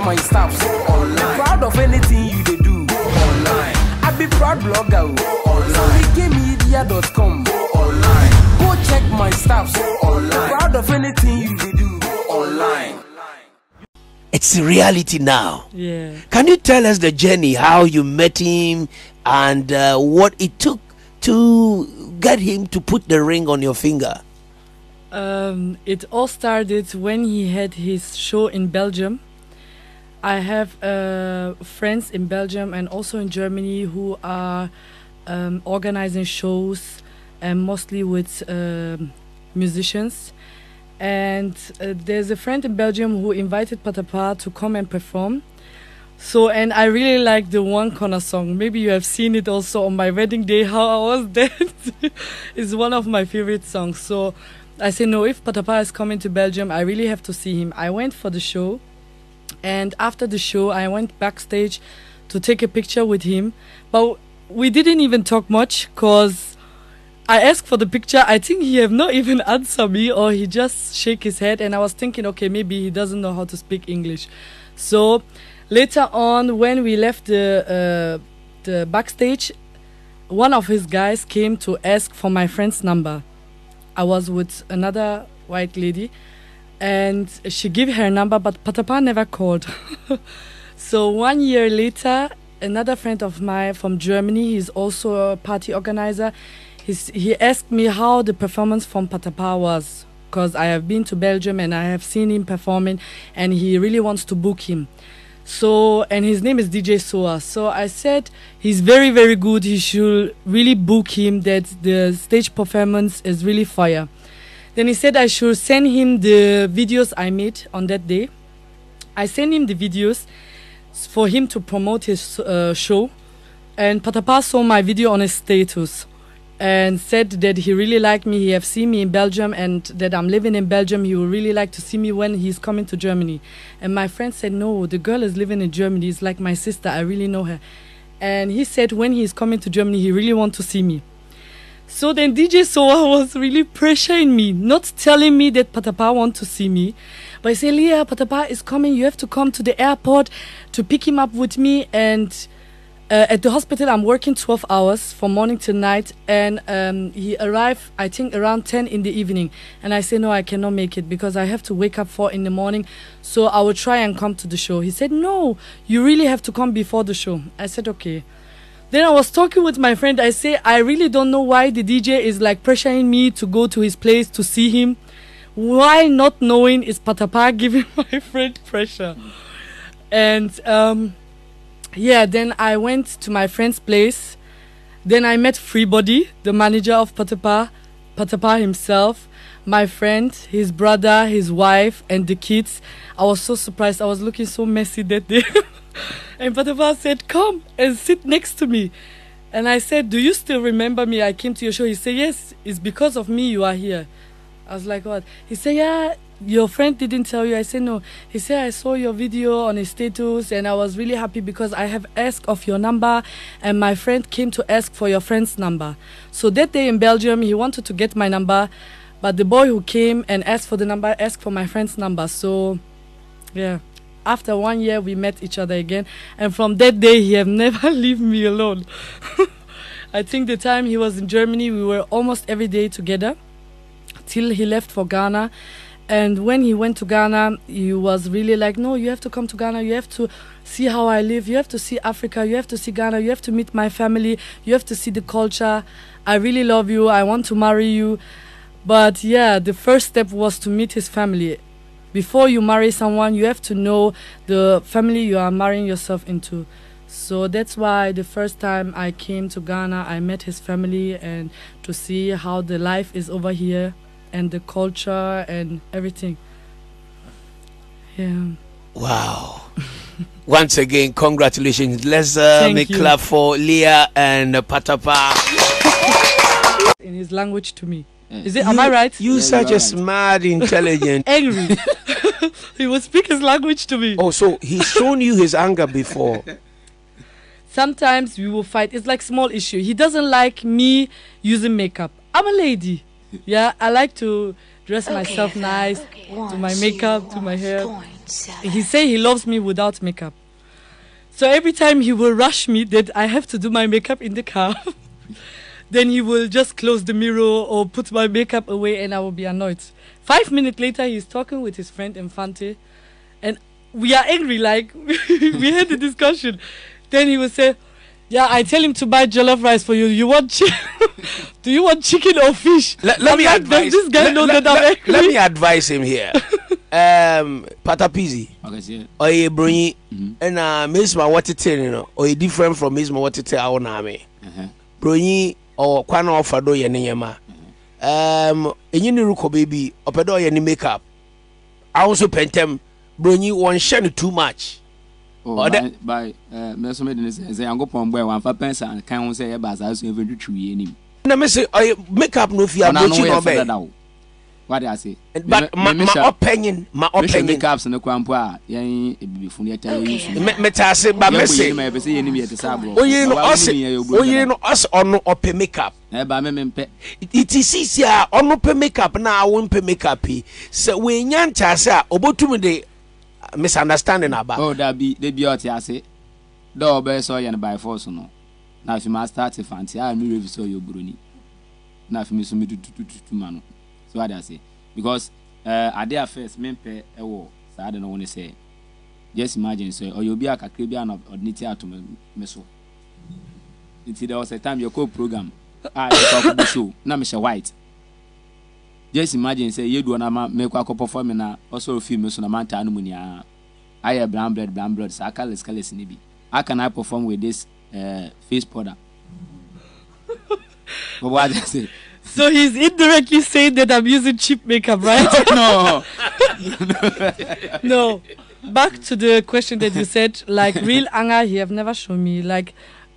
my stuff so online. Proud of anything you dey do online. I be proud blogger oh. online. Media.com online. Go check my stuff so online. Proud of anything you dey do online. It's a reality now. Yeah. Can you tell us the journey, how you met him, and uh, what it took to get him to put the ring on your finger? Um, it all started when he had his show in Belgium. I have uh, friends in Belgium and also in Germany who are um, organizing shows and mostly with um, musicians. And uh, there's a friend in Belgium who invited Patapaa to come and perform. So, and I really like the One Corner song. Maybe you have seen it also on my wedding day, how I was dancing. it's one of my favorite songs. So, I said, no, if Patapaa is coming to Belgium, I really have to see him. I went for the show. And after the show, I went backstage to take a picture with him. But we didn't even talk much because I asked for the picture. I think he have not even answered me or he just shake his head. And I was thinking, okay, maybe he doesn't know how to speak English. So later on, when we left the, uh, the backstage, one of his guys came to ask for my friend's number. I was with another white lady and she gave her number, but Patapaa never called. so one year later, another friend of mine from Germany, he's also a party organizer, he's, he asked me how the performance from Patapaa was. Because I have been to Belgium and I have seen him performing, and he really wants to book him. So, and his name is DJ Soa. So I said he's very, very good. He should really book him, that the stage performance is really fire. Then he said I should send him the videos I made on that day. I sent him the videos for him to promote his uh, show. And Patapaa saw my video on his status and said that he really liked me. He have seen me in Belgium and that I'm living in Belgium. He would really like to see me when he's coming to Germany. And my friend said, no, the girl is living in Germany. It's like my sister. I really know her. And he said when he's coming to Germany, he really want to see me. So then DJ Soa was really pressuring me, not telling me that Patapaa want to see me. But he said, Leah, Patapaa is coming. You have to come to the airport to pick him up with me and uh, at the hospital. I'm working 12 hours from morning to night and um, he arrived i think around 10 in the evening. And i said no i cannot make it because i have to wake up 4 in the morning. So i will try and come to the show. He said no you really have to come before the show. I said okay then i was talking with my friend i say i really don't know why the dj is like pressuring me to go to his place to see him why not knowing is Patapaa giving my friend pressure and um yeah, then I went to my friend's place. Then I met Freebody, the manager of Patapaa, Patapaa himself, my friend, his brother, his wife, and the kids. I was so surprised. I was looking so messy that day. and Patapaa said, Come and sit next to me. And I said, Do you still remember me? I came to your show. He said, Yes, it's because of me you are here. I was like, What? He said, Yeah, your friend didn't tell you. I said, no. He said, I saw your video on his status and I was really happy because I have asked of your number and my friend came to ask for your friend's number. So that day in Belgium, he wanted to get my number, but the boy who came and asked for the number asked for my friend's number. So, yeah. After one year, we met each other again. And from that day, he have never leave me alone. I think the time he was in Germany, we were almost every day together till he left for Ghana and when he went to Ghana, he was really like, no, you have to come to Ghana. You have to see how I live. You have to see Africa. You have to see Ghana. You have to meet my family. You have to see the culture. I really love you. I want to marry you. But yeah, the first step was to meet his family. Before you marry someone, you have to know the family you are marrying yourself into. So that's why the first time I came to Ghana, I met his family and to see how the life is over here and the culture and everything. Yeah. Wow. Once again, congratulations. Let's uh, make you. clap for Leah and Patapaa. In his language to me. Mm. Is it? Am I right? You such a smart, intelligent. Angry. he would speak his language to me. oh, so he's shown you his anger before. Sometimes we will fight. It's like small issue. He doesn't like me using makeup. I'm a lady. Yeah, I like to dress myself nice, do my makeup, do my hair. he say he loves me without makeup. So every time he will rush me that I have to do my makeup in the car, then he will just close the mirror or put my makeup away and I will be annoyed. Five minutes later, he's talking with his friend Infante and we are angry, like we had the discussion. Then he will say, yeah, I tell him to buy jollof rice for you. You want chi- Do you want chicken or fish? Let, let I'm me like, advise. Does this guy let, know let- that I'm angry? let me advise him here. um, Patapizi. ɔkɛseɛ ɔyɛ bronyi Mhm. ɛna mesma wɔtete no no ɔyɛ different from mesma wɔtete a wonaame ɛhɛ. Ɔwɔ kwan na ɔfa do yɛ ne nyɛma. Um, ɛnyi ne rekɔ baabi ɔpɛ dɛ ɔyɛ ne makeup. Awo nso pɛntɛm bronyi wɔnhyɛ no too much. Ɔdɛ- mɛso mede ne sɛ sɛ nyankopɔn bɔɛ wamfa pɛnsa kan ho sɛ yɛba saa so yɛfɛ twitwi wie anim. Na me se ɔyɛ makeup no fi ɔna no abrokyi na woyɛ wade ase but ma ma ɔpɛnyin ma mehwɛ ɔpɛnyin makeups no kora mpo a yɛn abibifo no yɛtɛ yɛyi Me- mete ase ba me se. yɛbɔ yɛnim a yɛpɛ sɛ yɛnim yɛte sɛ aborɔ oyiri no ɔse oyiri no ɔse ɔno ɔpɛ makeup. Ɛba me mempɛ iti sisi a ɔno pɛ makeup na awo mpɛ makeup yi. Sɛ wɔnya nkyase a ɔbɛtumi de uh, misunderstanding aba. Oh dabi da bia ɔte ase. Dɛ ɔbɛyɛ sɛ ɔyɛ no by force no na afei ma start fante a me revi sɛ ɔyɛ oburoni. Na afei me so metutututu ma no so wade ase because ade a first mempɛ ɛwɔ saa de no wo ne sɛ just imagine sɛ ɔyɛ obi a kakra bi a na ɔde ne ti ato me me so. Nti was a time yɛkɔ program. A yɛkɔ akɔbɔ show. Na mehyɛ white. Just imagine sɛ yɛduɔ na ma mekɔ akɔ perform na ɔsɔre fii me so na mantaa no mu nyinaa ayɛ brown blood brown blood saa colours colours ni bi how can i perform with this uh, face powder? But what i say So he's indirectly saying that I'm using cheap makeup, right? no no. Back to the question that you said, like real anger, he have never shown me. Like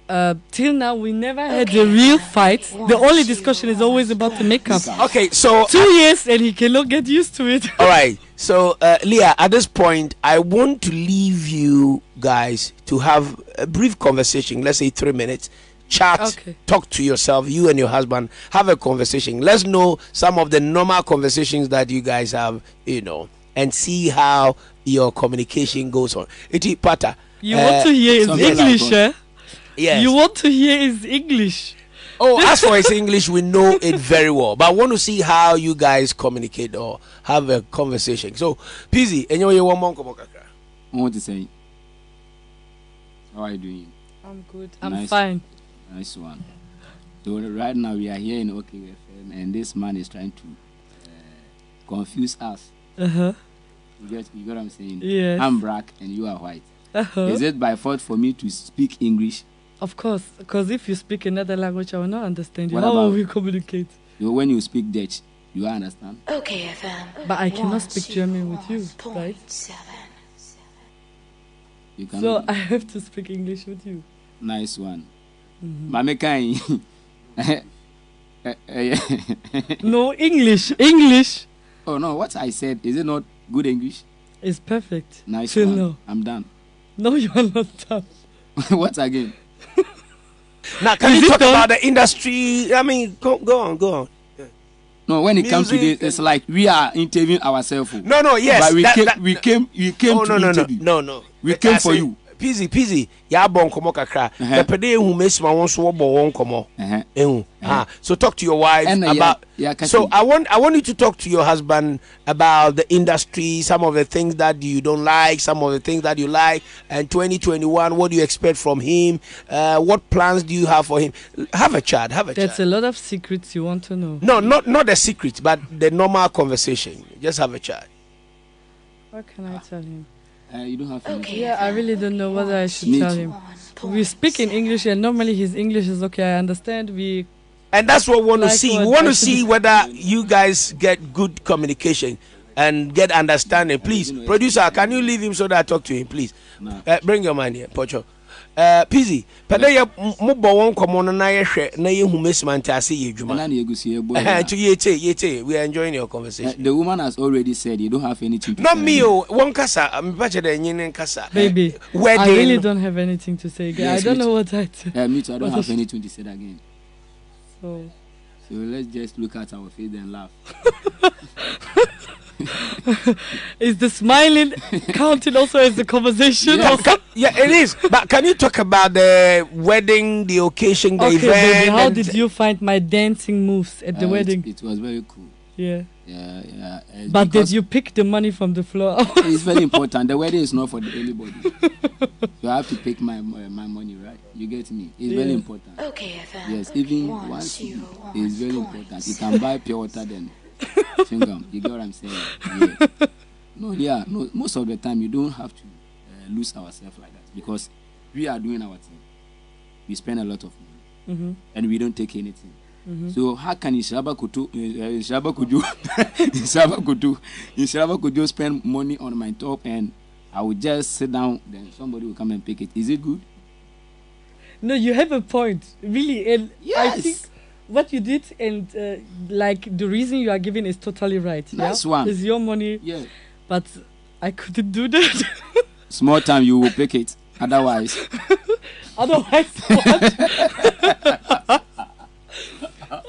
uh, till now, we never had a real fight. The only discussion is always about the makeup. okay so Two years and he cannot get used to it. all right so uh, leah at this point i want to leave you guys to have a brief conversation let's say three minutes chat Okay. talk to yourself you and your husband have a conversation let's know some of the normal conversations that you guys have you know and see how your communication goes on iti pata You uh, want to hear his something like English, eh? yes You want to hear his English. Oh, as for his English, we know it very well. But I want to see how you guys communicate or have a conversation. So, Pizzy, and you one monk kakra. i want to say how are you doing I'm good. I'm Nice. fine. Nice one so right now we are here in OKFM and this man is trying to uh, confuse us Uh huh. you get you get what i'm saying Yes. i'm black and you are white Uh-huh. is it by fault for me to speak english Of course, because if you speak another language, I will not understand you. What How will we communicate? you know, when you speak dutch you understand Okay, FM. But I cannot speak German with you, right? Seven. you can So I have to speak English with you. nice one Mm-hmm. maame kan No, English. English oh no what i said is it not good english it's perfect. nice Till one now. i'm done No, you are not done. what again Now, can Is you talk done? about the industry? I mean, go, go on, go on. no when it comes to this it's like we are interviewing ourselves. No, no, yes. but we that- came that- we came we came oh, to no, no, no, interview no, no. We But came I for say, you. Pizzy, Pizzy, ya bon komo kakra. Uh-huh. The pede ehu mesima won so bo won komo. uh-huh. Ehu. Ah, so talk to your wife And, uh, about. yeah, catch so. I want I want you to talk to your husband about the industry, some of the things that you don't like, some of the things that you like, and 2021. What do you expect from him? Uh, what plans do you have for him? Have a chat. Have a That's chat. a lot of secrets you want to know. no, not not the secret, but the normal conversation. Just have a chat. What can I tell him? Uh, you don't have Okay. Yeah, I really don't know whether I should tell him. We speak in English, and normally his English is okay. I understand. We and that's what we want to see. We want to see whether you guys get good communication and get understanding. Please, producer, can you leave him so that I talk to him, please? Uh, bring your man here, Pocho. Uh, Pizzy, pɛdɛ yɛ mo bɔ wɔn nkɔmɔ no na yɛhwɛ na yɛhu mesima nti ase yɛ And adwuma. then you go see a boy. Ɛhɛn, nti yɛtie yɛtie we are enjoying your Uh, conversation. the woman has already said you don't have anything to Not say. me o, wɔn kasa, mepa kyɛ dɛ ɛnyi ne nkasa. baby. Wedding. I really don't have anything to say. Yes, I don't know what I tell. Uh, me too, I don't have anything to say again. So So let's just look at our face and laugh. is the smiling counting also as the conversation? Ca- or- ca- yeah, it is. But can you talk about the wedding, the occasion, the okay, event? baby, how did you find my dancing moves at the Uh, it- wedding? It, was very cool. yeah. Yeah, yeah. uh, But did you pick the money from the floor? It's very important. The wedding is not for anybody. you have to pick my uh, my money, right? You get me? It's very important. Okay, FM. Yes, even One, one zero, city one is very point important. You can buy pure water then chewing gum. You get what I'm saying? Yeah. No, yeah. No, most of the time you don't have to uh, lose ourselves like that because we are doing our thing. We spend a lot of money hmm and we don't take anything. Mm-hmm. So how can Inshaba Kutu, uh, Inshaba Kuju, Inshaba Kutu, Inshaba Kuju spend money on my top and I will just sit down, then somebody will come and pick it. Is it good? No, you have a point, really. And I think what you did and uh, like the reason you are giving is totally right. Nice yeah? one. It's your money, Yeah. but I couldn't do that. Small time you will pick it. Otherwise, Otherwise, what?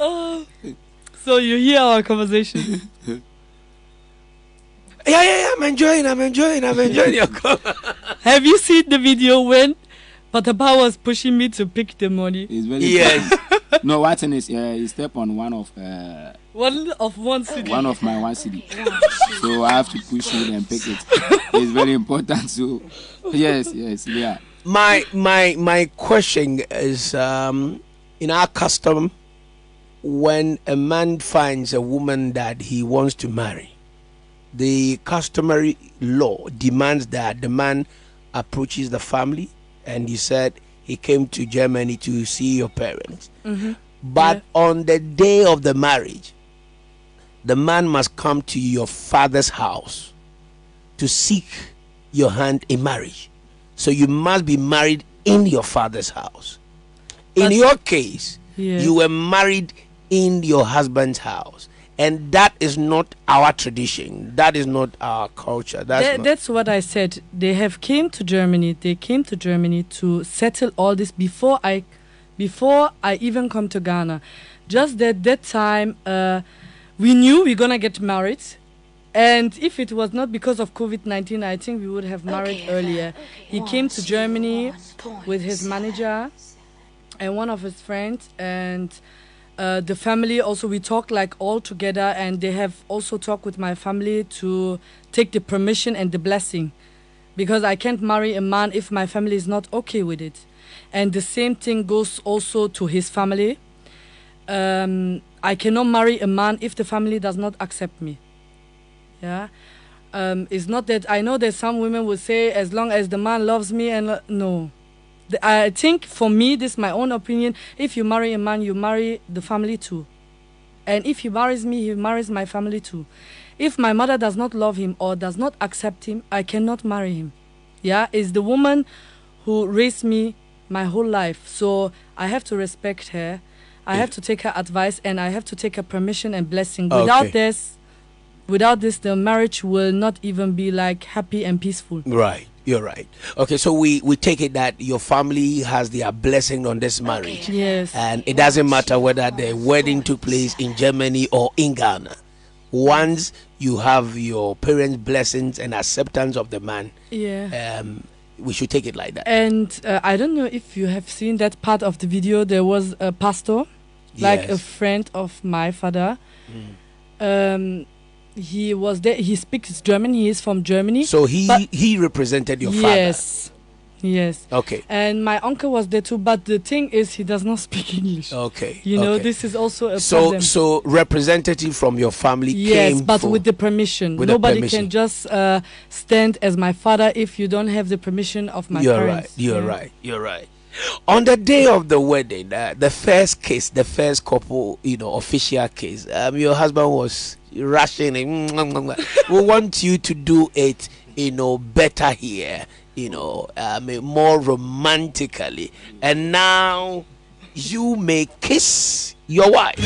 Oh. so you hear our conversation. Yeah, yeah, yeah. I'm enjoying. I'm enjoying. I'm enjoying your call. Have you seen the video when Patapaa was pushing me to pick the money? it's very Yes. no, what thing is, uh, you step on one of uh, One of one city. one of my one city, so I have to push it and pick it. It's very important. So, yes, yes, yeah. my my my question is um in our custom when a man finds a woman that he wants to marry the customary law demands that the man approaches the family and he said he came to germany to see your parents mm-hmm. but on the day of the marriage the man must come to your father's house to seek your hand in marriage. So you must be married in your father's house. In But- your case, Yeah. you were married in your husband's house. And that is not our tradition. That is not our culture. That's Tha- that's what I said. They have came to Germany. They came to Germany to settle all this before I, before I even come to Ghana. Just that that time, uh, we knew we're gonna get married, and if it was not because of COVID nineteen, I think we would have married Okay, earlier. okay. He One, came to zero, Germany one with his seven. manager and one of his friends and uh, the family also we talk like all together and they have also talked with my family to take the permission and the blessing. Because i can't marry a man if my family is not okay with it. And the same thing goes also to his family. Um, i cannot marry a man if the family does not accept me. Yeah? Um, it's not that i know that some women will say as long as the man loves me and no I think for me, this is my own opinion. If you marry a man, you marry the family too. And if he marries me, he marries my family too. If my mother does not love him or does not accept him, I cannot marry him. Yeah, it's the woman who raised me my whole life. So I have to respect her. I have to take her advice and I have to take her permission and blessing. Ah, without Okay. this, without this, the marriage will not even be like happy and peaceful. Right. You're right. Okay, so we, we take it that your family has their blessing on this marriage. Yes. And it doesn't matter whether the wedding took place in Germany or in Ghana. Once you have your parents' blessings and acceptance of the man, Yeah. um, we should take it like that. And uh, I don't know if you have seen that part of the video. There was a pastor, like a friend of my father. Um, he was there. He speaks German. He is from Germany. So he he represented your yes, yes. father. Okay. And my uncle was there too. But the thing is, he does not speak English. Okay. You know, okay. this is also a so problem. so representative from your family Yes, came but with the permission. with the Nobody permission. can just uh, stand as my father if you don't have the permission of my you're parents. right. You're Yeah. right. You're right. On the day of the wedding, uh, the first case, the first couple, you know, official case, Um, your husband was rushing. and we want you to do it, you know, better here. You know, um, more romantically. And now, you may kiss your wife.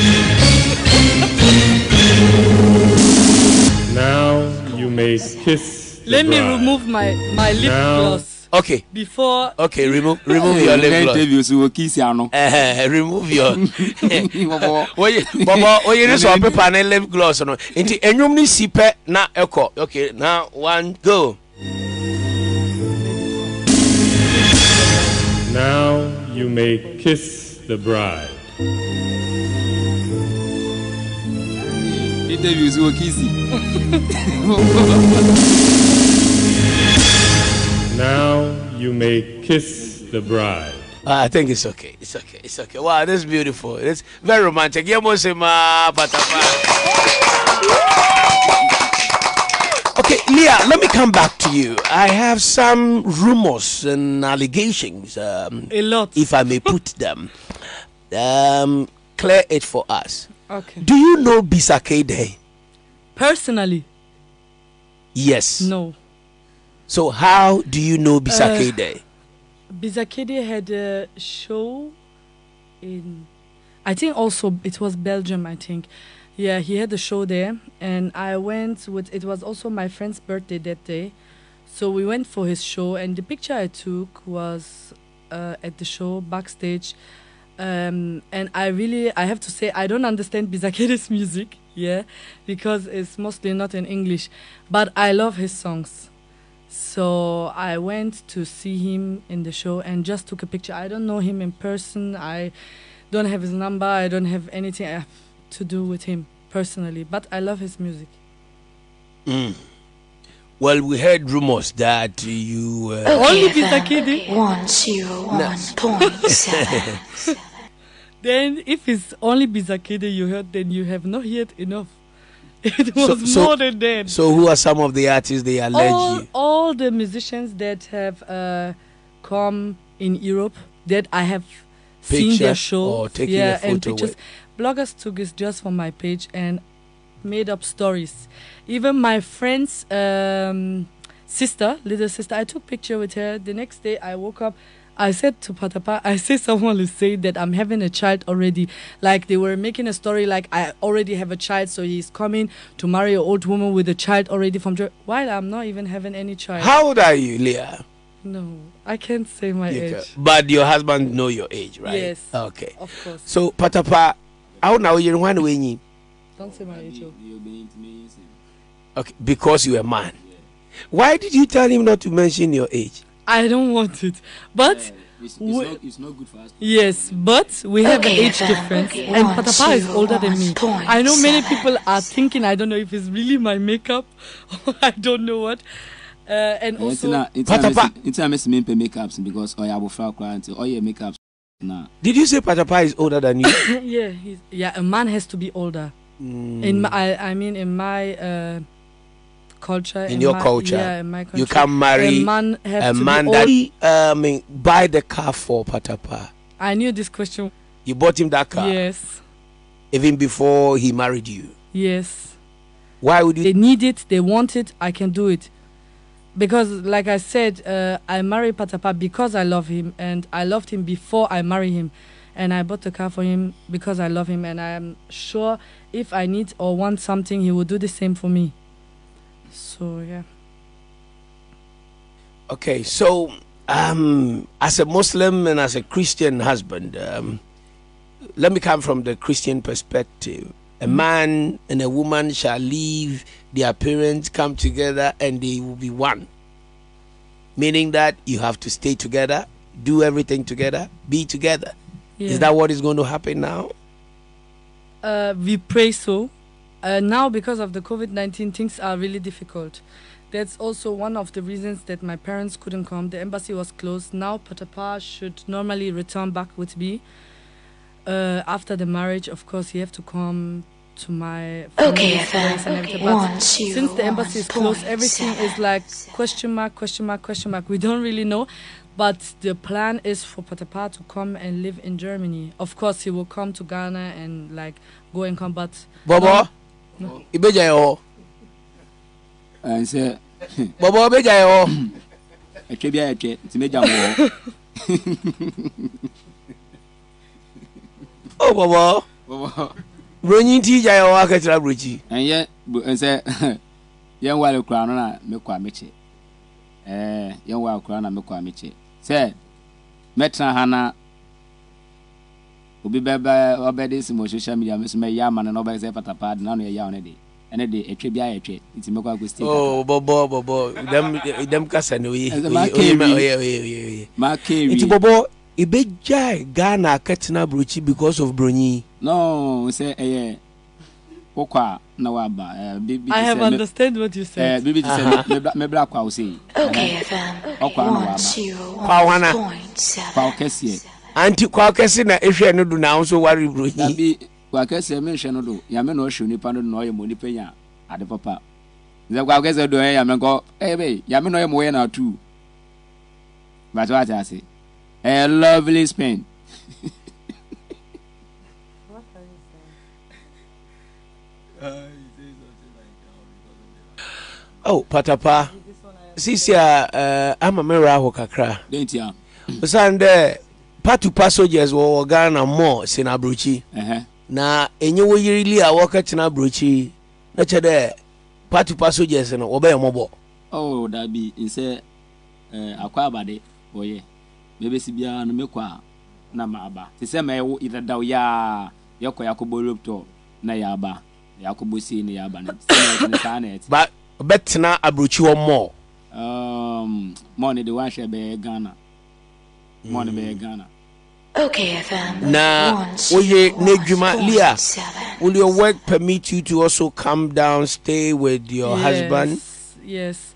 Now you may kiss. Let me bride. remove my my lip Now gloss. Okay. before Okay, remove remove your lip gloss. interview so wɔ kiisi ano Uh, remove your. Bɔbɔ. Oye, bɔbɔ oye ne sɔ pepa ne lip gloss no. Nti enyum ni si pɛ na ɛkɔ. Okay, now one go. Now you may kiss the bride. interview so wɔ kiisi Now you may kiss the bride. Uh, I think it's okay. It's okay. It's okay. Wow, that's beautiful. It's very romantic. Yemosema patapa. Okay, Leah, let me come back to you. I have some rumors and allegations, um, a lot. if I may put them. Um, clear it for us. okay. Do you know Bisa Kdei? Personally, Yes. no. So how do you know Bisake Uh? Had a show in, I think also it was Belgium. I think, yeah, he had a show there, and I went with. It was also my friend's birthday that day, so we went for his show, and the picture I took was uh, at the show backstage. Um, and I really, I have to say, I don't understand Bisa Kdei's music, yeah, because it's mostly not in English, but I love his songs. So I went to see him in the show and just took a picture. I don't know him in person. I don't have his number. I don't have anything I have to do with him personally, but I love his music. Mm. Well, we heard rumors that you. Uh, Only Bisa Kdei. One zero one point seven. Then, if it's only Bisa Kdei you heard, then you have not heard enough. It was So- so- more than that. so, who are some of the artists they allege all, all the musicians that have uh, come in Europe that I have seen their show, or taken a yeah, and photo pictures. with? Bloggers took it just for my page and made up stories. Even my friend's um, sister, little sister, I took picture with her. The next day, I woke up. I said to Patapaa, I say someone is saying that I'm having a child already. Like they were making a story like I already have a child, so he's coming to marry an old woman with a child already from Ger- while I'm not even having any child. How old are you, Leah? No, I can't say my You age. ca- But your husband know your age, right? Yes. Okay. Of course. So, Patapaa, how now you want to Don't say my age. oh. Okay, because you're a man. Why did you tell him not to mention your age? I don't want it. But it's, it's, We- not, it's not good for us yes, but we have Okay, an age then. difference, Okay, and Patapaa is older than me. I know many seven. people are thinking I don't know if it's really my makeup or I don't know what. Uh, and also, nti na- nti na Patapaa. mesi- nti na mesi mempɛ makeups because ɔyɛ abɔfra koraa nti ɔyɛ makeups na Did you say Patapaa is older than you? yeah, he's, yeah, a man has to be older. Mm. In my, I, I mean, in my uh, culture, In your my, culture, yeah, in my country, you can marry a man a man that old. um, buy the car for Patapaa. I knew this question. You bought him that car Yes, even before he married you. yes. Why would you? they need it, they want it, I can do it. Because, like I said, uh, I married Patapaa because I love him, and I loved him before I married him, and I bought the car for him because I love him, and I am sure if I need or want something, he will do the same for me. So yeah, Okay, so um, as a Muslim and as a Christian husband, um, let me come from the Christian perspective. A man and a woman shall leave their parents, come together, and they will be one. Meaning that you have to stay together, do everything together, be together. yeah. Is that what is going to happen now? Uh, we pray so. Uh, now, because of the COVID 19, things are really difficult. That's also one of the reasons that my parents couldn't come. The embassy was closed. Now, Patapaa should normally return back with me. Uh, after the marriage, of course, he have to come to my Okay, family's and everything. Okay, But one, two, since the embassy is closed, point everything is like seven. question mark, question mark, question mark. We don't really know. But the plan is for Patapaa to come and live in Germany. Of course, he will come to Ghana and like go and come. But Bobo? ìbéjà yẹ wọ. bọbọ ìbéjà yẹ wọ. ẹtwẹ bi a yẹtwẹ ntì méjà mọ wọ. bọbọ. bọbọ. ti ìjà yẹ wọ akẹtìlá burokyi. ẹnyẹ ẹnsẹ yẹn wà lè kura náà mi kọ yẹn wà kura náà mi kọ sẹ mẹtẹn. Obi bɛbɛ ɔbɛde si mo social media mi so mɛyɛ ama no na ɔbɛyɛ sɛ patapa de n'ano yɛ yaw ne de. Ɛne de ɛtwa bi ayɛ twɛ nti mɛkɔ akɔ stay oh bɔbɔ bɔbɔ. Dɛm dɛm kasa na oye. Ɛsɛ oye maka oye ma- ewi. oye oye oye. Oye maka nti ewie bɔbɔ ebegyae ghana akɛtena aburokyi because of bronyi no sɛ ɛyɛ wokɔ a na waba. Ɛɛ bibi I te have sɛ me- understand what you ɛɛ said. bibi te sɛ me- mebra- mebra akɔ awo sei. Okay, FM. Ọkwa ano waba. 101.7. kwa ɔkɛseɛ anti kwa kɛse na ehwɛ no do na ahosuo ware bronyi dabi kwa kɛseɛ menhwɛ no do yame na ɔhwɛ onipa no do na ɔyɛ ma onipa nya ade papa. Sɛ kwa kɛseɛ do ɛyɛ yame nkɔ ɛyɛ bɛ yame na ɔyɛ ma ɔyɛ na atu bàtɛ wàtɛ ase. Ɛyɛ lovely spain oh patapa sisi a ɛɛ ama mi ra ahɔ kakra. Dɛnti a osan dɛ patupa soldiers wɔ wɔ ghana mɔ sin aburokyi. Na enye wo yiri a wɔkɛtena aburokyi. Na kyɛ dɛ patupa soldiers no wɔbɛyɛ mɔbɔ. ɔwɔ dabi nsɛ ɛɛ akɔ abade wɔyɛ. Bɛbɛsi biara no mekɔ a na ma aba te sɛ ma ɛwɔ idadaw yaa yɛkɔ yakɔbɔ loptɔ na yaba yakɔbɔ sei na yaba no. Sɛ na ne saa na ɛte ba ɔbɛtena aburokyi hɔ mɔ. um, mɔne de wanhwɛ bɛyɛ ghana. Mɔne bɛyɛ ghana Okay, FM. na woyɛ n'adwuma leah will your work permit you to also come down stay with your husband Yes.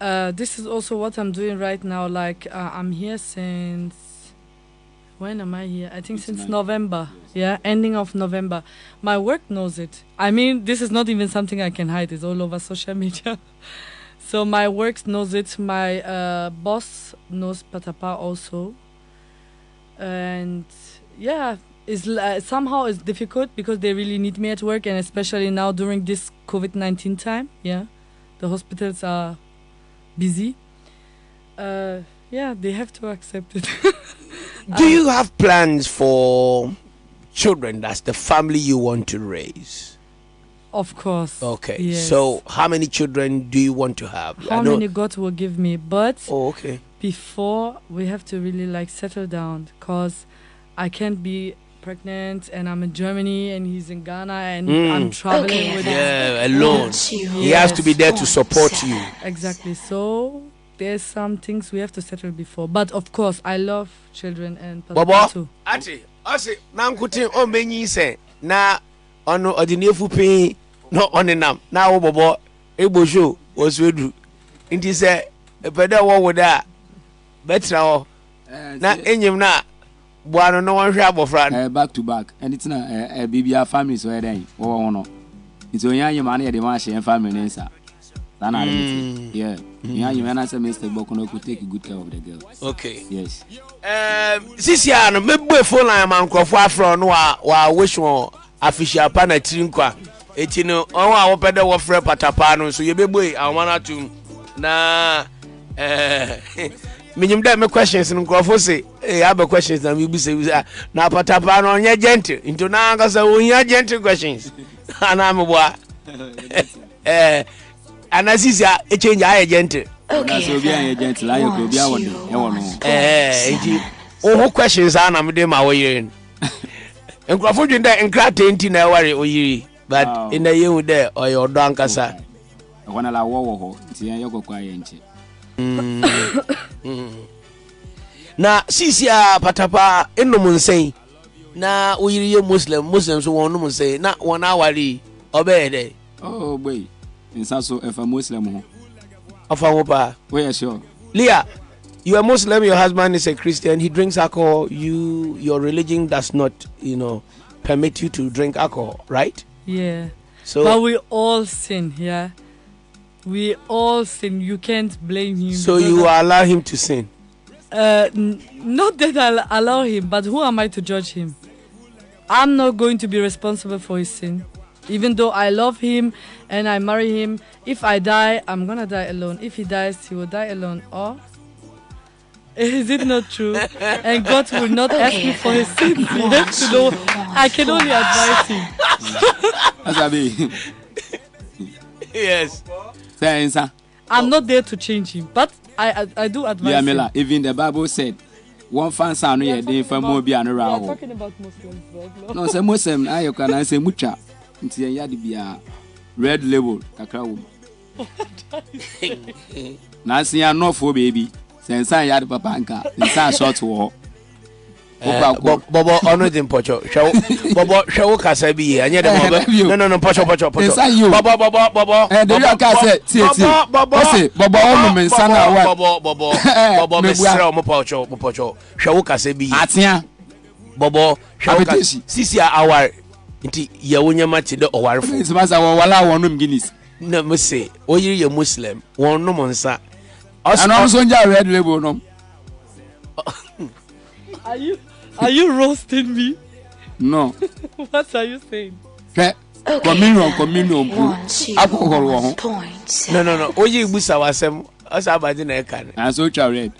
Uh, this is also what I'm doing right now. Like uh, I'm here since when am I here? I think It's since nine. November. Yeah, ending of November. My work knows it. I mean, this is not even something I can hide. It's all over social media. so my work knows it. My uh, boss knows Patapaa also. And yeah, it's uh, somehow it's difficult because they really need me at work, and especially now during this COVID nineteen time. Yeah, the hospitals are busy. Uh, yeah, they have to accept it. do you have plans for children that's the family you want to raise of course. okay Yes. so how many children do you want to have how many God will give me, but oh okay before we have to really like settle down because I can't be pregnant and I'm in Germany and he's in Ghana and Mm. I'm traveling Okay, with FM. yeah alone he has to be there to support you Exactly. So there's some things we have to settle before. But of course, I love children and Papa Bobo, too. ate ɔse na nkoten ɔmbɛnyi sɛ na ɔno ɔde ne afu pii na ɔne nam na wo bɔbɔ ɛbɔ show wɔ suadu nti sɛ ɛpɛ dɛ wɔwo dɛ a bɛtena hɔ. Na ɛnyim no a boa no na wɔnhwɛ abɔfra no. Ɛɛ back to back. Ɛne tena ɛɛ ɛɛ biribiara family so ɛyɛ dɛn wɔwɔ ho no. Nti onyaa nyima no yɛde ma ahyɛ family ne nsa. Saa na ade ne te yɛ onyaa na sɛ mr ɔkɔ take good care of the girl. Okay. Yes. Um, sisi a no mebue phone line ma nkurɔfoɔ afrɛ no wa wa wish wɔn official pa na tiri nkwa. Eti no wɔn a wɔpɛ dɛ wɔfrɛ patapaa no nso yɛbɛbue ahoma no atum na ɛɛ menyim dɛ me questions no nkurɔfoɔ se ee abɛ questions na mi bisa bisa na patapaa no ɔnyɛ gentle nti na ankasa ohia gentle questions. Anaa meboa? Ɛɛ ana sisi a echange ayɛ gentle ho. Ɛɛ nti woho questions a na mede ma wɔyere no. Nkurɔfo dwen dɛ nkrataa nti na ɛware oyiri but ɛnɛ yɛhu dɛ ɔyɛ ɔdɔ ankasa. Ɛhɔ na la wɔ wɔ hɔ nti yɛn yɛ kɔkɔ ayɛ nkyɛ Mm. na sisi a patapa ɛnom nsɛn na woyiri yɛ muslim muslim so wɔn nom nsɛn na wɔn aware yi ɔbɛyɛ dɛ oh boy. Nsa so ɛfa muslim ho. Ɔfa ho paa oh, woyɛ sure. Leah you are muslim your husband is a christian he drinks alcohol you your religion does not you know permit you to drink alcohol right? Yeah. so but we all sin, yeah. We all sin. You can't blame him. so because you allow him to sin Uh, n- not that I'll allow him, but who am I to judge him? I'm not going to be responsible for his sin. Even though I love him and I marry him, if I die, I'm gonna die alone. If he dies, he will die alone. Or is it not true? and God will not ask me for his sins. He has to know. I can only advise him. asabe yes sɛ nsa I'm not there to change him, but I I, I do advise Yeah, him. Mela, even the Bible said, one fan sound no yɛ den fa mu obi ano We are talking about Muslims. No. Sɛ Muslim kora na sɛ mutwa nti yɛn yade biara red label kakra wɔ mu. Na ase yɛn anɔfoɔ beebi sɛ nsa yade papa nka nsa short wɔ hɔ. Bɔ- bɔbɔ ɔno de mpɔkyɔ hwɛ bɔbɔ hwɛ wo kasa bi yie. Ɛnyɛ Eh, no no no mpɔkyɔ mpɔkyɔ mpɔkyɔ bɔbɔ bɔbɔ bɔbɔ. Eh, David aka sɛ, tie, tie. Ɔse, bɔbɔ ɔnom nsa na wa- bɔbɔ bɔbɔ. Eh, bɔbɔ mesrɛ wo mpɔkyɔ mpɔkyɔ hwɛ wo kasa bi yie. Atea. bɔbɔ hwɛ wo kasa sisi aware. Nti yɛ wo nyɛma te dɛ ɔwarefo Nsɛmasa wɔ wala a wɔnom Guinness. na mo se oyiri yɛ muslim. Wɔn nom nsa. Ɔs- Ɛno nso ngya red label nom. Are you are you roasting me? No. what are you saying? Hwɛ. Okay. Communion, communion po. One, two, Alcohol wɔ ho. one point no seven. no no oyi busa wasɛm ɔsɛ abagye na ɛka no nanso otwa red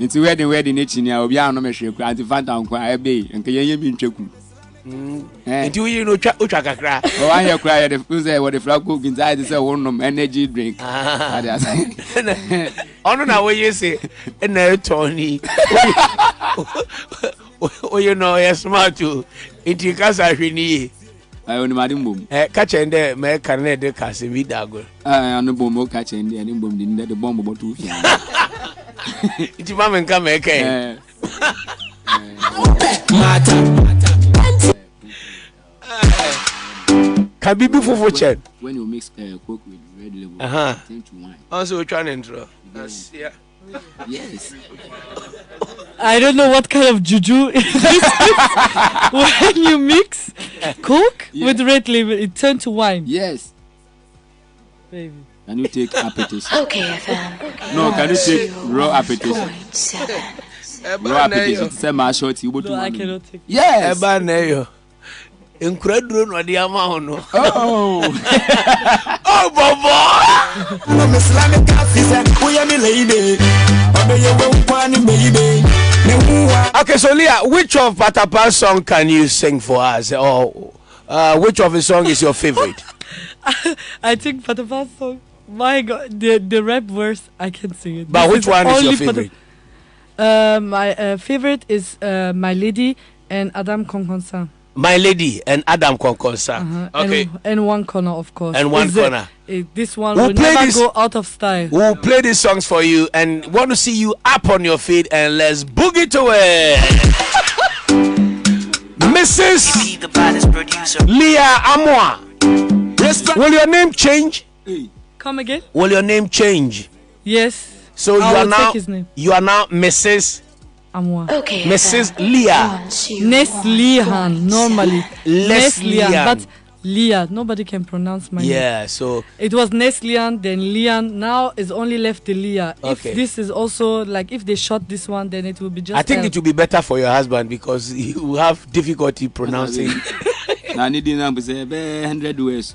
nti wedding wedding n'akyi ni a obi anom ehwɛ kura nti fanta nko a ɛbɛ yi nka yɛn yɛ bi ntwa kum ɛn nti oyiri no otwa otwa kakra. Ɔwɔ anyɛ kura yɛde sɛ wɔde fira coke nti ayɛ te sɛ wɔnom energy drink. Ah. ɔno na woyɛ se ɛna ɛtɔn ni. Oye no ɔyɛ smart o. Nti kasa hwɛ ni yie ɛyɛ onimade mbom. Ɛ kakyɛ dɛ mɛka no na ɛde ka asɛm bi da agorɔ ɛɛ ano bom o ka kyɛn deɛ ne mbom de ne de bɔn bɔbɔ to fia nti ma menka mɛka ɛ ka biribi fofo kyɛn when you mix uh, coke with red label Uh-huh. turn to wine ɔn sɛ otwa ne ntorɔ Asia. yes I don't know what kind of juju is this when you mix Coke Yeah. with red label, it turns to wine. yes Baby. can you take appetizer Okay, FM. no can you take raw one appetizer point seven. raw appetizer ti sɛ maa short yi No, I cannot take it. yes ɛba na ɛyɔ nkura duro na ɔde ama ho no oh ɔbɔbɔ I'm Islamic officer, we are me lady. Obey your will, one baby. Me who are okay so leah which of patapa's song can you sing for us or uh, which of his song is your favorite I think for the first song, my God, the the rap verse I can sing it. but This which one is your for the- favorite Uh, my uh, favorite is uh, My Lady and Adam Konkonsan. My lady and adam konkonsa Uh-huh. okay And, and one corner, of course. And one Is the- corner. eh, this one We'll will play never this- go out of style. We'll play these songs for you and want to see you up on your feet and let's boogie to it. Mrs. the producer. Leah Amoah. Will your name change? Come again? Will your name change? Yes. So you are will now his name. you are now Mrs. Amoah. Okay, Mrs. FM. Leah. One, two, Nes one normally. Les Nes Lihan, Lihan. but Leah, nobody can pronounce my name. Yeah, so It was Nes Lian, then Lian. Now it's only left the Leah. Okay. If this is also like if they shot this one, then it will be just. I think it will be better for your husband because he will have difficulty pronouncing. na ne din na sɛ hundred words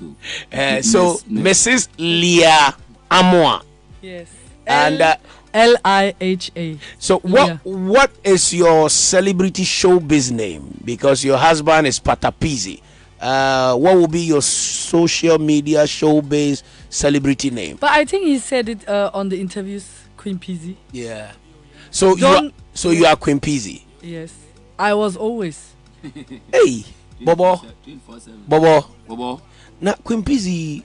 Uh, so Mrs. Leah Amoah. yes. And uh, L I H A. So what Yeah. what is your celebrity showbiz name? Because your husband is Patapizi. Uh, what will be your social media showbiz celebrity name? But I think he said it uh, on the interviews, Queen Peasy. Yeah. So you are, so you are Queen Peasy. Yes. I was always. Hey, Bobo, 24/7. Bobo. Bobo. Now Queen Peasy,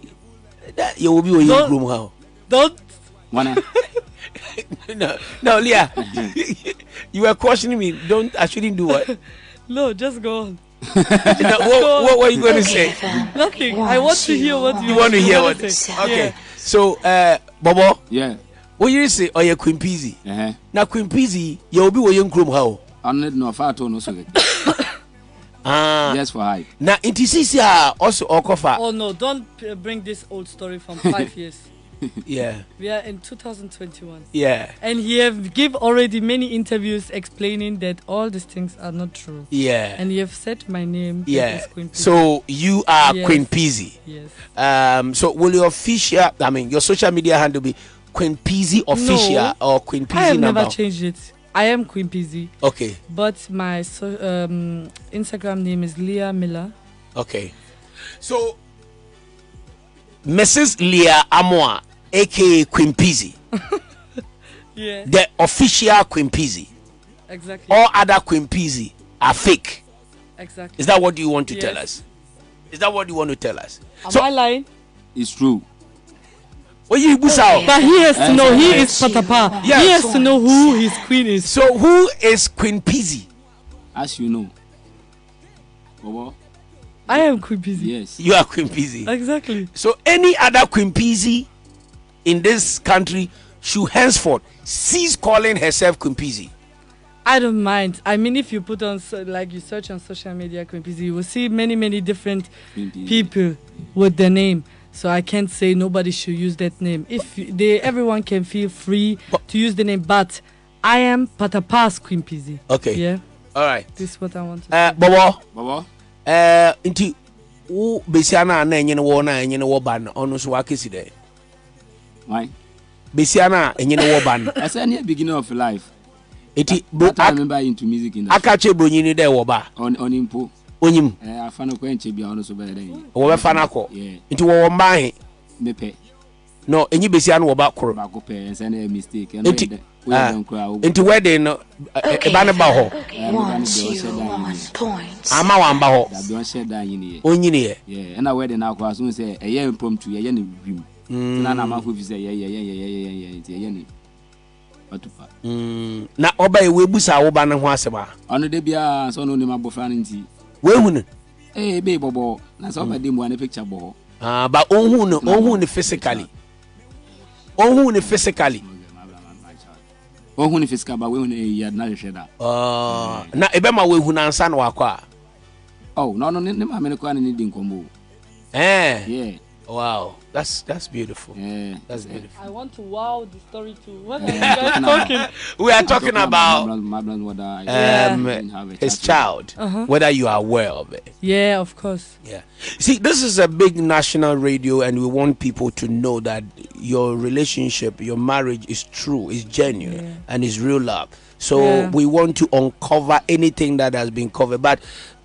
that you will be with your Don't- groom how? Don't. Wana. No, no, Leah. you were questioning me. Don't I shouldn't do what? No, just go on. No, what, what, what are you going to Okay, say? FM. Nothing. One, I want to hear what you, You want to hear what? say. Okay. Yeah. So, uh, Bobo. Yeah. What you say? Oh, you Queen Peasy. Ɛhɛ. na Queen Peasy you will be with your groom how ɔno ne de na ɔfa ato no so ah Yes, for high. na nti sisi a also okofa Oh no! Don't uh, bring this old story from five years. yeah We are in 2021, yeah and he have give already many interviews explaining that all these things are not true. yeah And you have said my name. yeah Queen so you are Yes. Queen Peasy yes. um so will your official I mean your social media handle be Queen Peasy official No. or Queen I have number never changed it. I am Queen Peasy, okay but my so, um, Instagram name is Leah Miller. okay so Mrs. Leah Amoah aka Quimpizi, Yeah. the official Quimpizi. Exactly. All other Quimpizi are fake. Exactly. Is that what you want to Yes. tell us? Is that what you want to tell us? Am so, I lying? it's true well, you Busao. But he has to know. He is you Patapaa. are. He has to know who his queen is. So who is Quimpizi? as you know Bobo, I am queen busy. yes You are Quimpizi. Exactly. So any other Quimpizi in this country should henceforth cease calling herself Quimpizi. I don't mind. I mean, if you put on so, like you search on social media, Queen Busy, you will see many, many different Quimpizi. people with the name. So I can't say nobody should use that name. If they, everyone can feel free to use the name, but I am Patapaa's Queen Busy. Okay. Yeah, All right. this is what I want to. Uh, Bobo. Bobo, Uh, nti wo besia no a na ɛnyene wɔ na ɛnyene wɔ ba no ɔno nso wakɛsi dɛ why? Besia no a ɛnyene wɔ ba no I said near beginning of life. Ɛti bro- that I ak- remember into music industry. aka kyerɛ bronyini dɛ wɔ ba. On on impo onyim eh afa no kwanche bia ono so bɛyɛ dɛn wɔbɛfa no akɔ yeah. Nti wɔwɔ mba he mepɛ no ɛnyi besia no wɔ ba koro. Baako pɛ ɛnsɛ na ɛyɛ mistake. Ɛno Nti- yɛ dɛ ah, woyɛ dɛn koraa wo nti wedding no ɛ- ɛ- ɛba ne ba hɔ One, two, one points. ama wamba hɔ dabi ɔnhyɛ da nyini yɛ onyiniɛ yeah ɛna wedding na akɔ aso sɛ ɛyɛ impromptu yɛyɛ ne wim tena na Mm, ɔba yɛ webusa wo ba no ho asɛm a ɔno de biara sɛ ɔno onim abɔfra no nti wehu no ebe bɔbɔ na sɛ ɔba de mu a ne picture bɔ hɔ Ah, but ɔhu no ɔhu no physically ɔhu no physically ɔhu ne physical ba wehu ne yɛ na hwehwɛ da Ah, na ɛbɛma wehu no ansa na wakɔ a oh na ɔno ne maame no koraa ne ne di nkɔmmɔ o Eh, wow that's that's beautiful yeah that's beautiful I want to wow the story too. What are you guys talking? we are talking about my brother whether I Yeah. um, didn't have a his child. child, whether you are aware of it. Yeah, of course. Yeah. See, this is a big national radio, and we want people to know that your relationship, your marriage is true, is genuine, Yeah. and is real love. So Yeah. we want to uncover anything that has been covered. But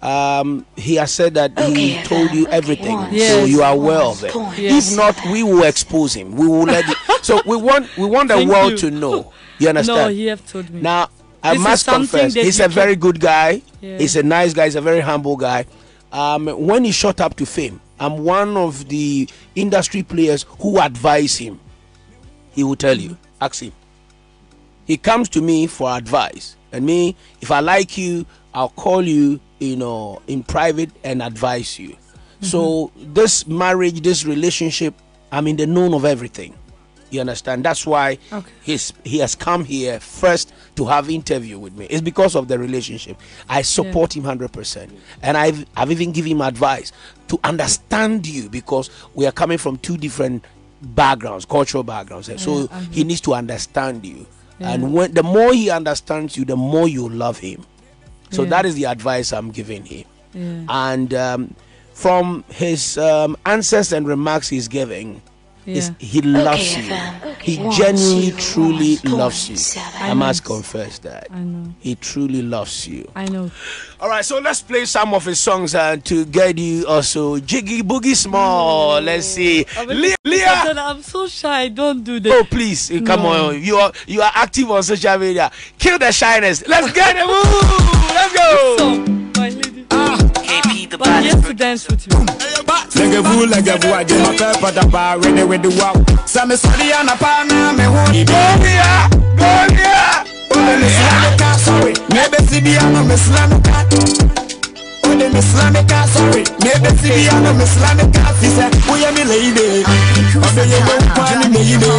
um, he has said that he told you then. everything, One, so you are aware of it. Yes. If not, we will expose him. We will let it. So we want we want the Thank world you. to know. You understand? No, he have told me. Now, I This must confess, he's a can- very good guy. Yeah. He's a nice guy. He's a very humble guy. Um, when he shot up to fame, I'm one of the industry players who advise him. He will tell you. Ask him. He comes to me for advice, and me, if I like you, I'll call you, you know, in private and advise you. Mm-hmm. So this marriage, this relationship, I'm in the known of everything. You understand? That's why Okay. he's he has come here first to have interview with me. It's because of the relationship. I support him hundred percent, and I've I've even given him advice to understand you because we are coming from two different backgrounds, cultural backgrounds. And so I he needs to understand you, Yeah. and when the more he understands you, the more you love him. So Yeah. that is the advice I'm giving him Yeah. and um, from his um, answers and remarks he's giving, is he loves Okay, you. then. He One, genuinely, two, truly one, loves you. seven. I I must confess that I know. he truly loves you. I know. All right, so let's play some of his songs uh, to get you also jiggy boogie small. Let's see, I mean, Leah. Leah. I'm so shy. Don't do that. Oh please, eh, come No. on! You are you are active on social media. Kill the shyness. Let's get it. Woo! Let's go. So, my lady. KP the But he has to dance with you. Like a fool, like a boy, I get my pep for the bar, ready with the wow. Some sorry and a partner, me won't be Leah, go Leah. Islamic car, sorry. Maybe CBN on Islamic car. Oh, the Islamic car, sorry. Maybe CBN on Islamic car. He said, Oh, yeah, me lady. Oh, do you want one me lady?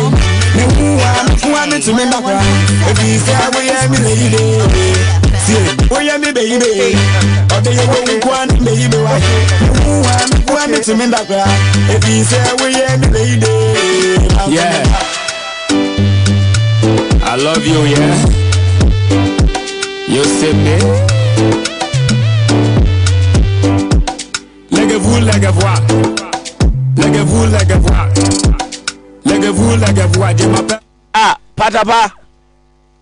Me who am, who am to me back? If he said, Oh, yeah, me lady. See, oh, yeah, me baby. Oh, do you want one me baby? Me who am, who am to me back? If he said, Oh, yeah, me lady. yeah I love you yeah you see me Lègue-vous, lègue-vous. Lègue-vous, lègue-vous. Lègue-vous, lègue-vous. Je m'appelle. Ah, Patapaa.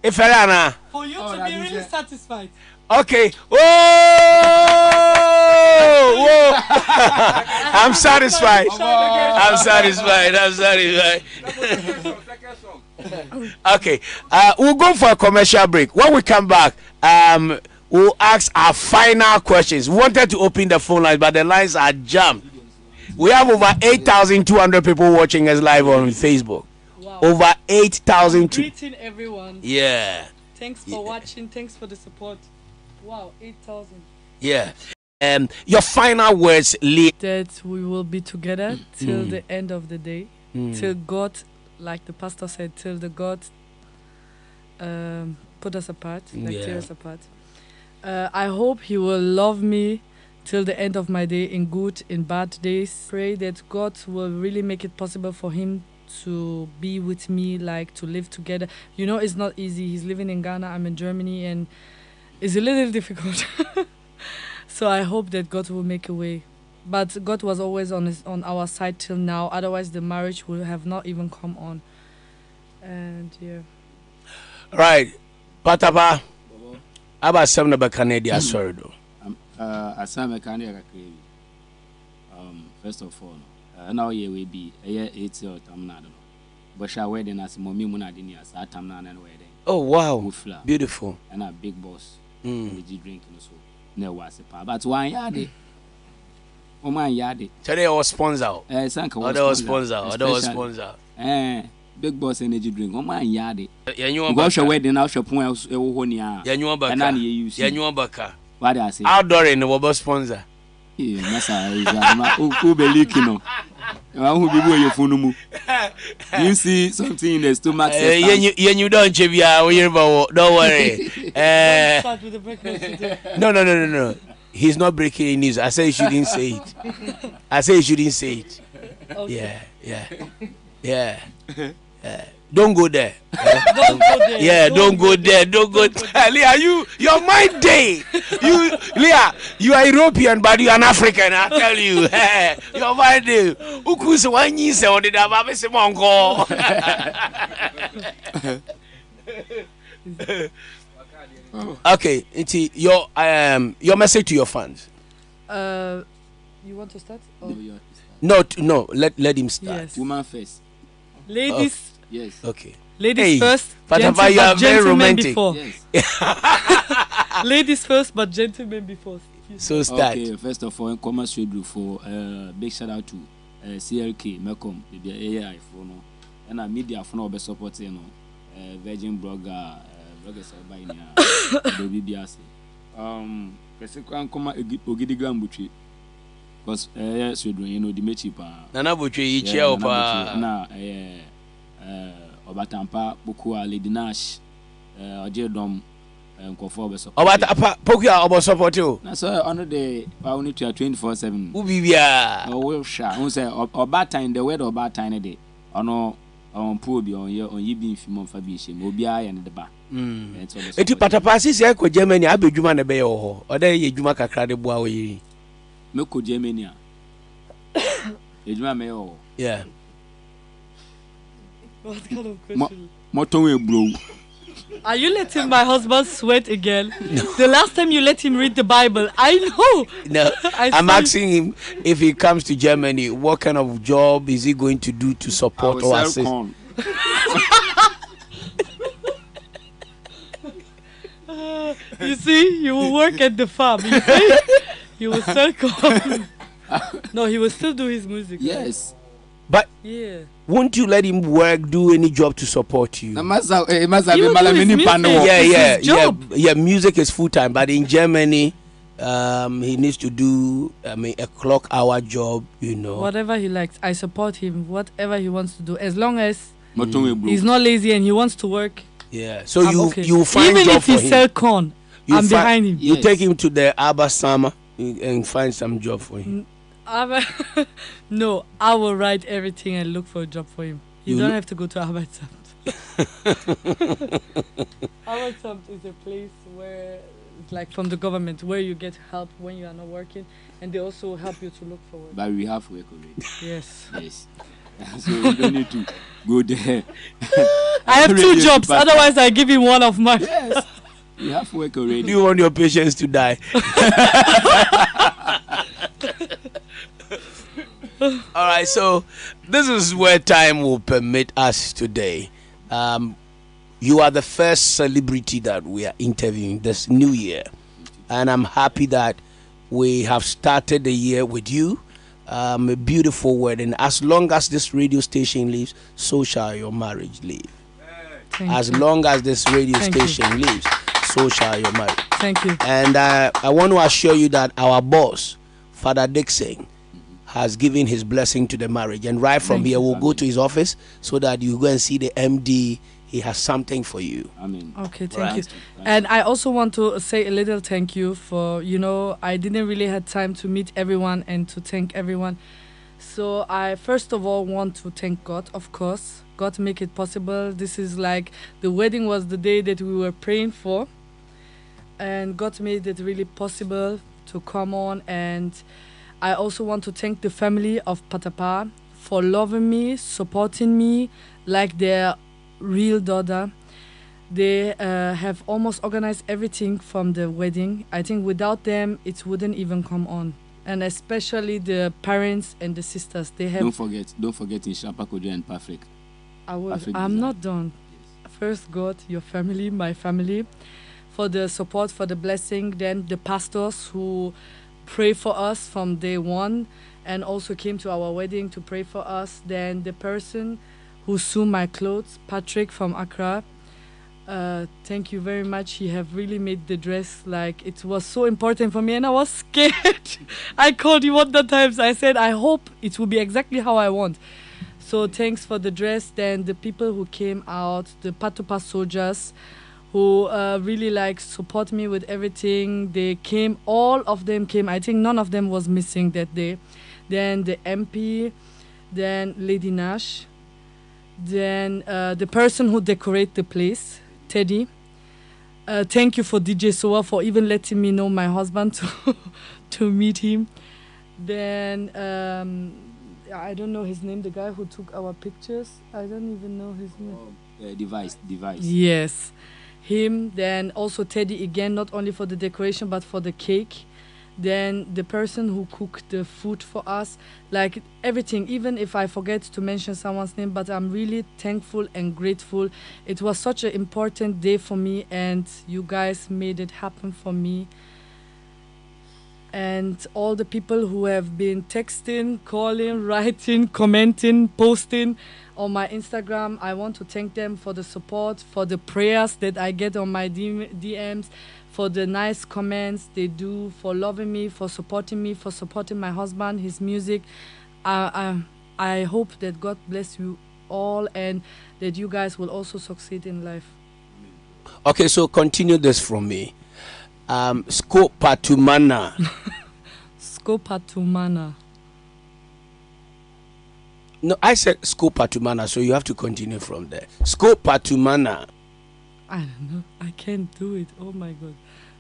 Iferana. For you to be really satisfied. Okay. Oh! whoa. I'm satisfied. I'm satisfied. I'm satisfied. okay, uh, we'll go for a commercial break. When we come back, um, we'll ask our final questions. We wanted to open the phone lines, but the lines are jammed. We have over 8,200 people watching us live on Facebook. Wow. Over 8,000. to- Greeting everyone. Yeah, Thanks for watching. Thanks for the support. Wow, 8,000. yeah. Um, your final words, Lee. That we will be together till the end of the day. Till God, like the pastor said, till the God um, put us apart, like Yeah. tear us apart. Uh, I hope He will love me till the end of my day, in good, in bad days. Pray that God will really make it possible for Him to be with me, like to live together. You know, it's not easy. He's living in Ghana, I'm in Germany, and it's a little difficult. so I hope that God will make a way. But God was always on his, on our side till now. Otherwise, the marriage would have not even come on. And yeah. Right. Patapaa. Aba seven of Canada, sorry though. Um, uh, asan mɛka ne yɛ kakra bi um, first of all no uh, na ɔyɛ wei bi ɛyɛ or tam ade no bɔhyɛ a wedding ase mɔmi mu na ade ni a saa tam no wɔyɛ dɛn Oh wow. wofila Beautiful. ɛna big boss Mm. ɛna gye drink no so na ɛwɔ ase paa but wanyɛ ade wɔn anyɛ ade I was sponsor. ɛɛ sanka was sponsor. Other was sponsor. ɛɛ big boss energy drink wɔn anyɛ ade Yanyuwa nkɔ ɔhwɛ baka. wedding na ɔhwɛ pon a ɛwɔ hɔ nia Yanyuwa ɛna baka. ne yɛ use Yanyuwa baka. wade ase. Outdoor in the Wabo sponsor. Ee, masa ma ube leak no wahu bibi wɔ yɛfun no mu you see something in the stomach Uh, say yenyu yenyu don't chebia we don't worry. Uh, no no no no no. He's not breaking any news. I say you shouldn't say it. I say you shouldn't say it. Yeah, yeah, yeah. yeah. Don't go there. Don't go there. Yeah, don't go there. Don't go. There. Leah, you, your mind day. You, Leah, you are European, but you are an African. I tell you, your mind day. Ukus one year se odi da babe se mongo. Okay, it's your um your message to your fans. Uh, you want to start? Oh. No, t- no, let let him start. Yes. woman first Ladies, yes Okay. ladies Hey, first. Patapaa, gentle- you are but very gentlemen romantic. Before. yes Ladies first, but gentlemen before. So start. okay first of all nkɔmɔ straight through for uh, big shout out to uh, CLK Mecom ebi ɛyɛ ayefo no ɛna media fo na ɔbɛ support yɛ no uh, Virgin blogger uh, bloggers a ɔba yi nyinaa ɔbɛ bi bi ase um pɛsɛ kora nkɔmɔ Ogi- ogidigba mbutwe because ɛyɛ straight through yɛn no odi m'akyi paa. Nana Butwe, you Yeah, cheer up. Nana uh, ɔbatampa boko a lady nash ɔgye dɔm ɛɛ nkɔfo ɔbɛ sɔ. Obata apa pokia obo support you. na sɛ ɔno de wa ne tua twenty four seven. Ubibia. ɔwɔ hwɛ a ɔn sɛ ɔbaatan the word ɔbaatan ne de ɔno ɔmpo obi a ɔnyɛ ɔnyi bi nfi mu ɔnfa bi nhyɛ mu obiara yɛ ne de ba. Ɔbɛ Eti patapa sisi ekɔ Germany abe dwuma na bɛyɛ wɔ hɔ. Ɔda yɛ dwuma kakra de boa wo yiri. mekɔ germany a edwuma mɛyɛ wɔ. What kind of Mo- question? mɔtɔn eburo Are you letting my husband sweat again? The last time you let him read the Bible, I know. No, I I'm asking him if he comes to Germany, what kind of job is he going to do to support will or assist? corn. You see, you will work at the farm. You see, you will sell corn. no, he will still do his music. right? Yes But Yeah. won't you let him work, do any job to support you? masa eh masa He bi will mala do mi his nipa ne music. yeah, yeah, yeah, yeah. Music is full time, but in Germany, um, he needs to do, I mean, a clock hour job. You know. Whatever he likes, I support him. Whatever he wants to do, as long as mɔtɔn eburo. he's not lazy and he wants to work. Yeah. So I'm you okay. you find even job if he sell corn, You I'm fi- behind him. You Yes. take him to the Arbeitsamt and find some job for him. I'm no, I will write everything and look for a job for him. You, You don't have to go to Arbeitsamt. Arbeitsamt is a place where, it's like from the government, where you get help when you are not working, and they also help you to look for work. but we have work already. Yes. yes so you don't need to go there. I have two jobs, otherwise I give him one of mine. yes we have work already. Do you want your patients to die? All right, so this is where time will permit us today. Um, you are the first celebrity that we are interviewing this new year, and I'm happy that we have started the year with you. Um, a beautiful wedding. As long as this radio station lives, so shall your marriage live. Thank As you. long as this radio Thank you. station lives, so shall your marriage. Thank you. And uh, I want to assure you that our boss, Fadda Dickson, has given his blessing to the marriage. And right from Thank here, you. we'll go to his office so that you go and see the MD. He has something for you. I mean, Okay, thank Right. you. And I also want to say a little thank you for, you know, I didn't really have time to meet everyone and to thank everyone. So I first of all want to thank God, of course. God make it possible. This is like the wedding was the day that we were praying for. And God made it really possible to come on and I also want to thank the family of Patapaa for loving me, supporting me like their real daughter. They uh, have almost organized everything from the wedding. I think without them, it wouldn't even come on. And especially the parents and the sisters. They have. don't forget, don't forget Inshapa Kodjo and Patrick. I will, African I'm design. not done. First, God, your family, my family, for the support, for the blessing. Then the pastors who pray for us from day one and also came to our wedding to pray for us. Then the person who sew my clothes, Patrick from Accra. Uh, thank you very much. He have really made the dress like it was so important for me, and I was scared. I called him one the times. I said, I hope it will be exactly how I want. So thanks for the dress. Then the people who came out, the Patapaa soldiers, who uh, really like support me with everything. They came, all of them came. I think none of them was missing that day. Then the MP, then Lady Nash, then uh, the person who decorate the place, Teddy. Uh, thank you for DJ Soa for even letting me know my husband to to meet him. Then um, I don't know his name. The guy who took our pictures. I don't even know his name. Uh, device, device. Yes, him. Then also Teddy again, not only for the decoration but for the cake. Then the person who cooked the food for us, like everything. Even if I forget to mention someone's name, but I'm really thankful and grateful. It was such an important day for me, and you guys made it happen for me. And all the people who have been texting, calling, writing, commenting, posting on my Instagram. I want to thank them for the support, for the prayers that I get on my DMs, for the nice comments they do, for loving me, for supporting me, for supporting my husband, his music. I, I, I hope that God bless you all and that you guys will also succeed in life. Okay, so continue this from me. Um, Skopatumana. Skopatumana. no, I said Skopatumana, so you have to continue from there. Skopatumana. I don't know. I can't do it. Oh my God.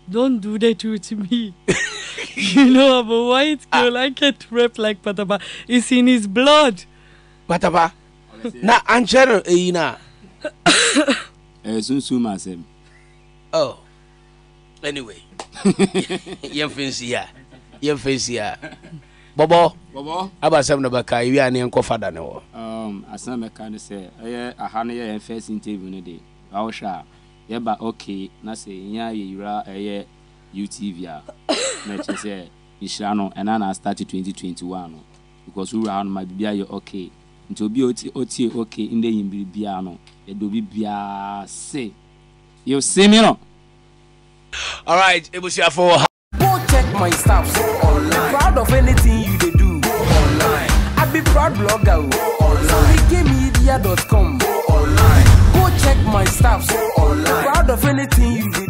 Don't do that with me. you know, I'm a white girl. I can't rap like Patapaa. It's in his blood. Bataba. Na anchero ina. Uh, soon, soon, myself. Oh. Anyway. Yem fancy ya. Yem fancy ya. Bobo. Bobo. Aba sam na baka iwi ani enko fada ne wo. um, asɛm mɛka ne sɛ ɛyɛ aha no yɛ yɛn first interview no de ɔwohwɛ a yɛba ok na sɛ yɛnya yɛwura ɛyɛ utv a na ɛkyerɛ sɛ nhyira no ɛna na start 2021 no because wowura ha no ma biribia yɛ ok nti obi a ɔti- ɔtie ok ndɛ yimbiri biara no yɛde obi biara se yɛse me no All right, ebusiafo. Go check my stuff so online. Proud of anything you they do go online. I be proud blogger go online. Wikimedia.com go online. Go check my stuff so online. Proud of anything you they